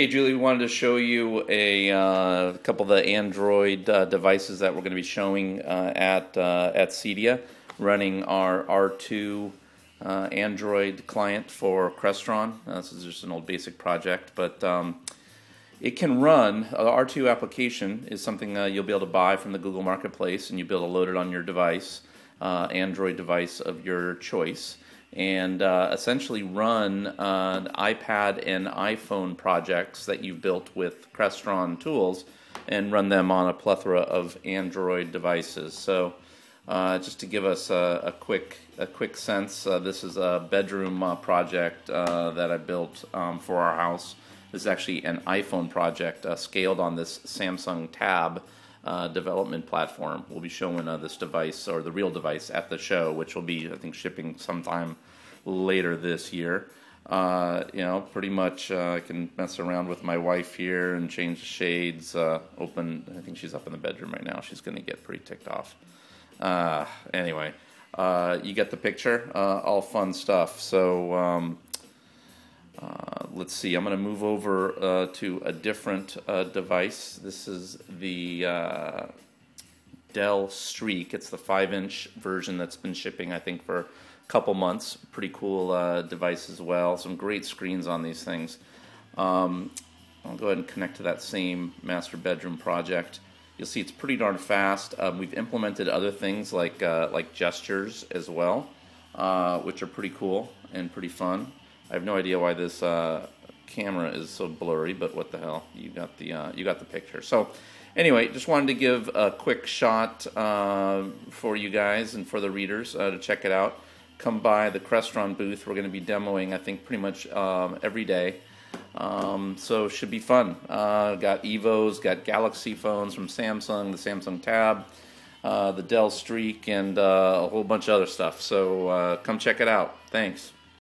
Hey, Julie, we wanted to show you a uh, couple of the Android uh, devices that we're going to be showing uh, at uh, at CEDIA, running our R2 uh, Android client for Crestron. Uh, this is just an old basic project, but um, it can run. The R2 application is something you'll be able to buy from the Google Marketplace, and you'll be able to load it on your device, Android device of your choice and uh, essentially run uh, iPad and iPhone projects that you've built with Crestron tools and run them on a plethora of Android devices. So, uh, just to give us a, a quick a quick sense, uh, this is a bedroom uh, project uh, that I built um, for our house. This is actually an iPhone project scaled on this Samsung Tab uh, development platform. We'll be showing uh, this device or the real device at the show, which will be, I think, shipping sometime later this year. Uh, you know, pretty much uh, I can mess around with my wife here and change the shades. Uh, open, I think she's up in the bedroom right now. She's going to get pretty ticked off. Uh, anyway, you get the picture. all fun stuff. So. Um, let's see, I'm going to move over uh, to a different uh, device. This is the uh, Dell Streak. It's the 5 inch version that's been shipping, I think, for a couple months. Pretty cool uh, device as well. Some great screens on these things. Um, I'll go ahead and connect to that same master bedroom project. You'll see it's pretty darn fast. Um, we've implemented other things like, like gestures as well, which are pretty cool and pretty fun. I have no idea why this uh, camera is so blurry, but what the hell? You got the uh, you got the picture. So anyway, just wanted to give a quick shot uh, for you guys and for the readers uh, to check it out. Come by the Crestron booth. We're going to be demoing, I think, pretty much um, every day. Um, so should be fun. Uh, got Evos, got Galaxy phones from Samsung, the Samsung Tab, uh, the Dell Streak, and a whole bunch of other stuff. So come check it out. Thanks.